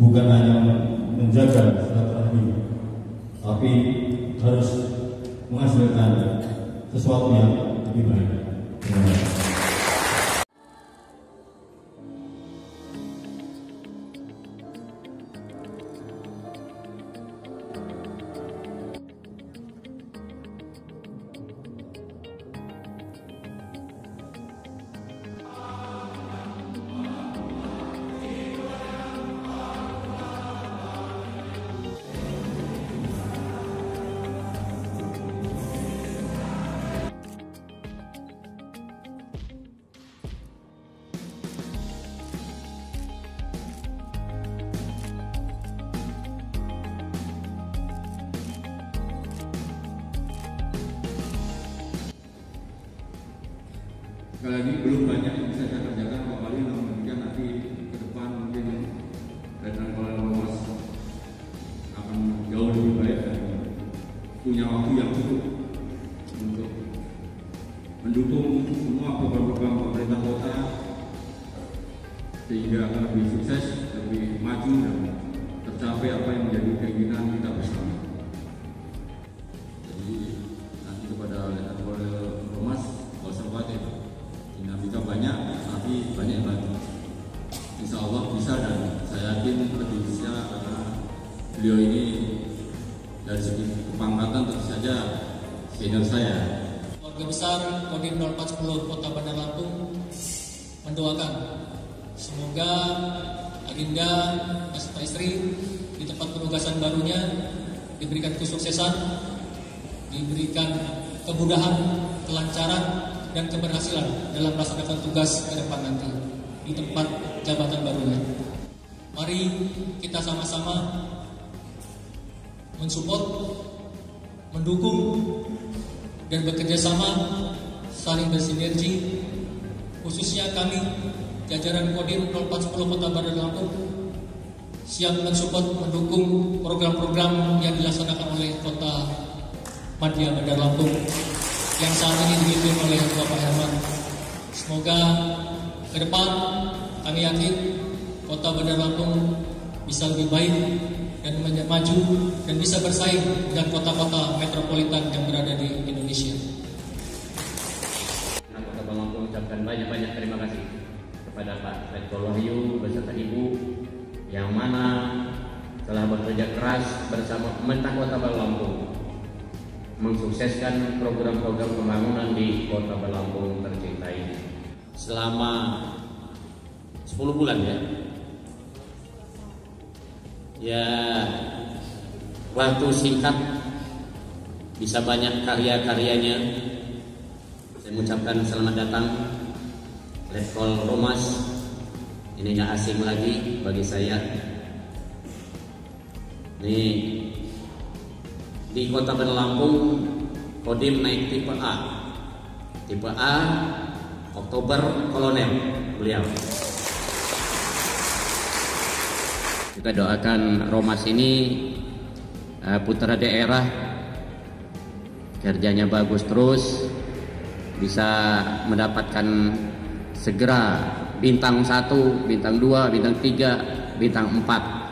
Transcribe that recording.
bukan hanya menjaga silaturahmi tapi harus menghasilkan sesuatu yang lebih baik. Sekali lagi belum banyak yang bisa saya kerjakan kembali namun demikian nanti ke depan mungkin Letnan Kolonel Romas akan jauh lebih baik dan punya waktu yang cukup untuk mendukung semua program-program pemerintah kota sehingga akan lebih sukses, lebih maju dan tercapai apa yang menjadi keinginan tapi banyak bantu. Insya Allah bisa dan saya yakin lebih bisa karena beliau ini dari segi kepangkatan tentu saja senior saya. Keluarga besar Kodim 0410 Kota Bandar Lampung mendoakan. Semoga Adinda beserta istri di tempat penugasan barunya diberikan kesuksesan, diberikan kemudahan, kelancaran, dan keberhasilan dalam melaksanakan tugas ke depan nanti di tempat jabatan barunya. Mari kita sama-sama mensupport, mendukung, dan bekerja sama saling bersinergi khususnya kami jajaran Kodim 0410 Kota Bandar Lampung siap mensupport mendukung program-program yang dilaksanakan oleh Kota Madya Bandar Lampung yang saat ini dipimpin oleh Bapak Herman. Semoga ke depan kami yakin Kota Bandar Lampung bisa lebih baik dan maju dan bisa bersaing dengan kota-kota metropolitan yang berada di Indonesia. Nah, Kota Bandar Lampung ucapkan banyak-banyak terima kasih kepada Pak Rektor Wahyu beserta Ibu yang mana telah bekerja keras bersama pemerintah Kota Bandar Lampung mensukseskan program-program pembangunan di Kota Bandar Lampung tercinta ini selama 10 bulan ya. Ya waktu singkat bisa banyak karya-karyanya. Saya mengucapkan selamat datang Letkol Romas. Ini nggak asing lagi bagi saya. Nih di kota Bandar Lampung Kodim naik tipe A. Tipe A Oktober Kolonel beliau. Kita doakan Romas ini uh, putra daerah kerjanya bagus terus bisa mendapatkan segera bintang satu, bintang dua, bintang tiga, bintang empat